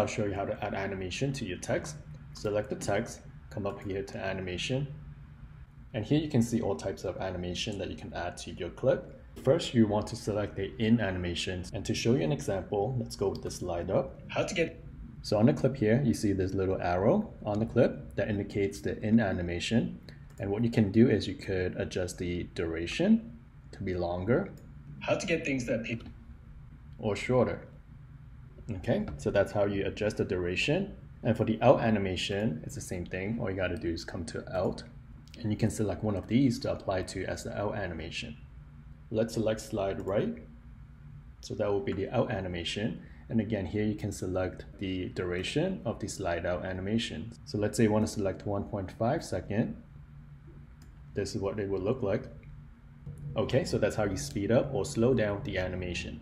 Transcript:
I'll show you how to add animation to your text. Select the text, come up here to animation, and here you can see all types of animation that you can add to your clip. First, you want to select the in animations, and to show you an example, let's go with the slide up. How to get so on the clip here, you see this little arrow on the clip that indicates the in animation. And what you can do is you could adjust the duration to be longer. How to get things that people or shorter. Okay, so that's how you adjust the duration. And for the out animation, it's the same thing. All you gotta do is come to out and you can select one of these to apply to as the out animation. Let's select slide right. So that will be the out animation. And again, here you can select the duration of the slide out animation. So let's say you want to select 1.5 second. This is what it will look like. Okay, so that's how you speed up or slow down the animation.